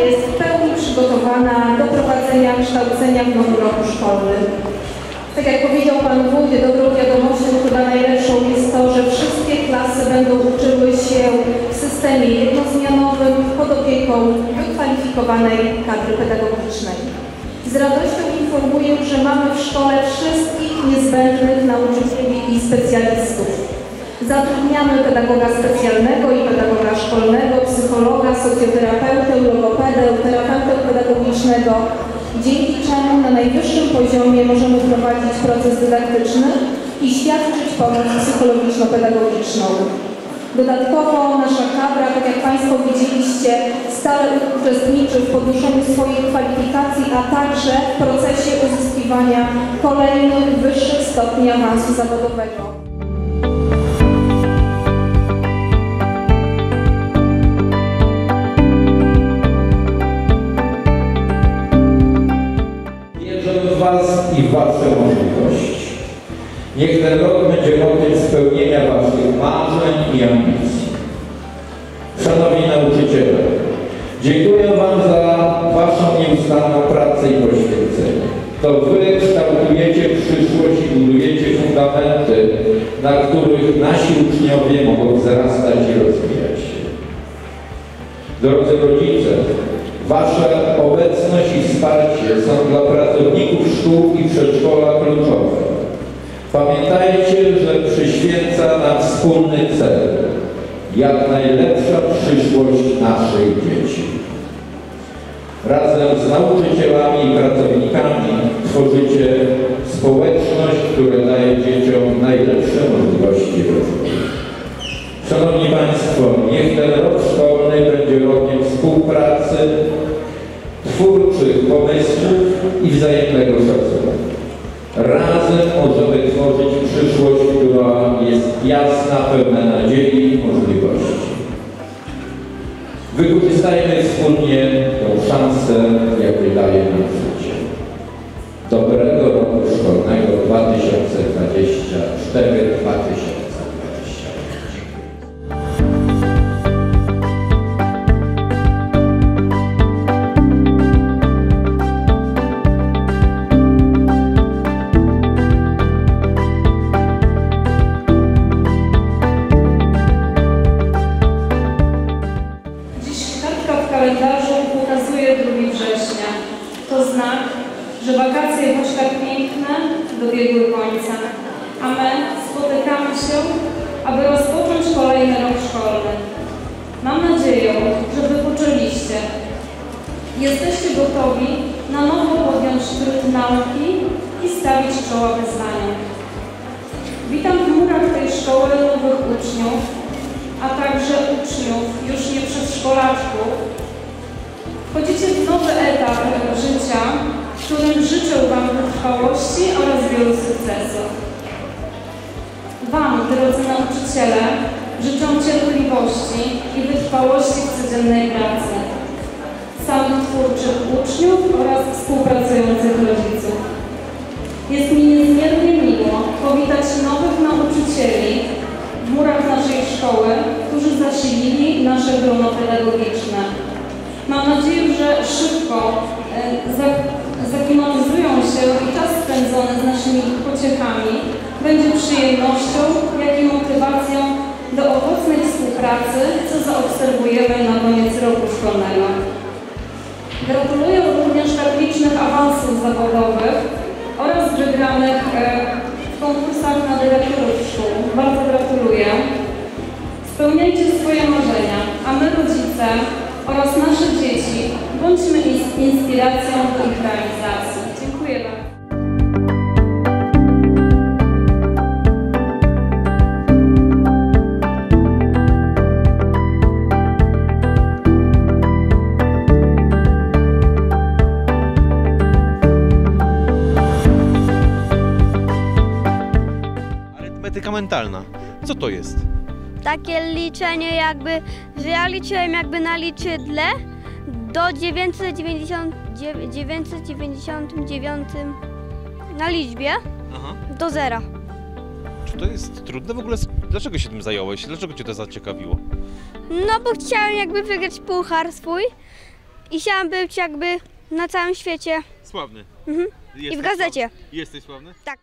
jest w pełni przygotowana do prowadzenia kształcenia w nowym roku szkolnym. Tak jak powiedział Pan Wójt, dobrą wiadomością chyba najlepszą jest to, że wszystkie klasy będą uczyły się w systemie jednozmianowym pod opieką wykwalifikowanej kadry pedagogicznej. Z radością informuję, że mamy w szkole wszystkich niezbędnych nauczycieli i specjalistów. Zatrudniamy pedagoga specjalnego i pedagoga szkolnego, psychologa, socjoterapeutę, logopedę, terapeutę pedagogicznego, dzięki czemu na najwyższym poziomie możemy prowadzić proces dydaktyczny i świadczyć pomoc psychologiczno-pedagogiczną. Dodatkowo nasza kadra, tak jak Państwo widzieliście, stale uczestniczy w podnoszeniu swoich kwalifikacji, a także w procesie uzyskiwania kolejnych wyższych stopni awansu zawodowego. Wasze możliwości. Niech ten rok będzie rokiem spełnienia Waszych marzeń i ambicji. Szanowni nauczyciele, dziękuję Wam za Waszą nieustanną pracę i poświęcenie. To Wy kształtujecie przyszłość i budujecie fundamenty, na których nasi uczniowie mogą wzrastać i rozwijać się. Drodzy rodzice, Wasza obecność i wsparcie są dla pracowników szkół i przedszkola kluczowe. Pamiętajcie, że przyświeca nam wspólny cel, jak najlepsza przyszłość naszych dzieci. Razem z nauczycielami i pracownikami tworzycie społeczność, która daje dzieciom najlepsze możliwości rozwoju. Szanowni Państwo, niech ten rok szkolny będzie rokiem współpracy, twórczych pomysłów i wzajemnego szacunku. Razem możemy tworzyć przyszłość, która jest jasna, pełna nadziei i możliwości. Wykorzystajmy wspólnie tą szansę, jaką daje nam że wakacje choć tak piękne dobiegły końca, a my spotykamy się, aby rozpocząć kolejny rok szkolny. Mam nadzieję, że wypoczęliście. Jesteście gotowi na nowo podjąć trud nauki i stawić czoła wyzwaniom. Witam w murach tej szkoły nowych uczniów, a także uczniów, już nie przedszkolaczków. Wchodzicie w nowy etap życia, którym życzę Wam wytrwałości oraz wielu sukcesów. Wam, drodzy nauczyciele, życzę cierpliwości i wytrwałości w codziennej pracy, samotwórczych uczniów oraz współpracujących rodziców. Jest mi niezmiernie miło powitać nowych nauczycieli w murach naszej szkoły, którzy zasilili nasze grono pedagogiczne. Mam nadzieję, że szybko e, zaklimatyzują się i czas spędzony z naszymi pociechami będzie przyjemnością, jak i motywacją do owocnej współpracy, co zaobserwujemy na koniec roku szkolnego. Gratuluję również tak licznych awansów zawodowych oraz wygranych e, w konkursach na dyrektorów szkół. Bardzo gratuluję. Spełniajcie swoje marzenia, a my rodzice oraz nasze dzieci bądźmy ins- inspiracją do ich realizacji. Dziękuję bardzo. Mentalna. Co to jest? Takie liczenie jakby, że ja liczyłem jakby na liczydle do 990, dziew- 999 na liczbie Aha. do zera. Czy to jest trudne w ogóle? Dlaczego się tym zająłeś? Dlaczego cię to zaciekawiło? No bo chciałem jakby wygrać puchar swój i chciałem być jakby Na całym świecie. Sławny. Mhm. I w gazecie. Sławny? Jesteś sławny? Tak.